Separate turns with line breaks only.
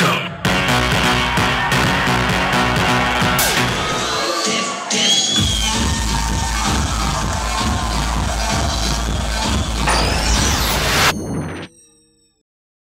come.